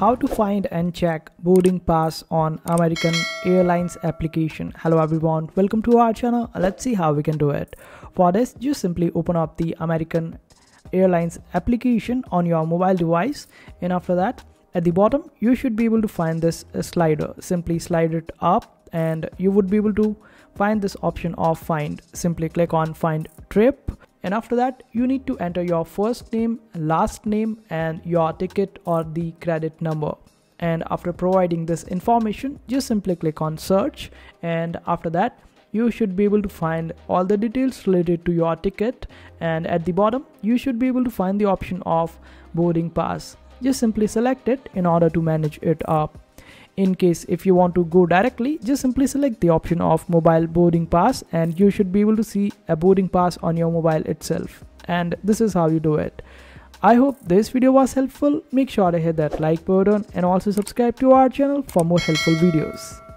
how to find and check boarding pass on American Airlines application. Hello everyone, welcome to our channel. Let's see how we can do it. For this, just simply open up the American Airlines application on your mobile device and after that at the bottom you should be able to find this slider simply slide it up and you would be able to find this option of find simply click on find trip and after that you need to enter your first name last name and your ticket or the credit number. And after providing this information just simply click on search. And after that you should be able to find all the details related to your ticket. And at the bottom you should be able to find the option of boarding pass. Just simply select it in order to manage it up in case if you want to go directly just simply select the option of mobile boarding pass and you should be able to see a boarding pass on your mobile itself and this is how you do it I hope this video was helpful. Make sure to hit that like button and also subscribe to our channel for more helpful videos.